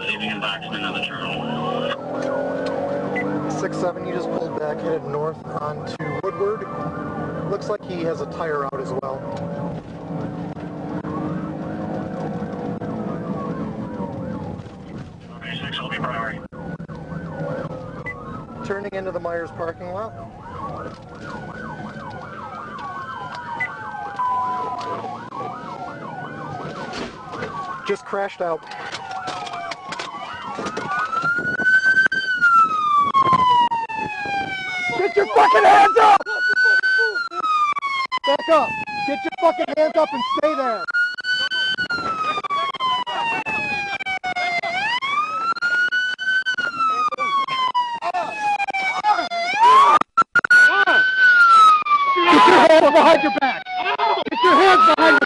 Leaving in Baxman on the terminal. Six seven. You just pulled back, headed north onto Woodward. Looks like he has a tire out as well. Six will be priority. Turning into the Meijer parking lot. Just crashed out. Get your fucking hands up! Back up! Get your fucking hands up and stay there! Get your hands behind your back! Get your hands behind your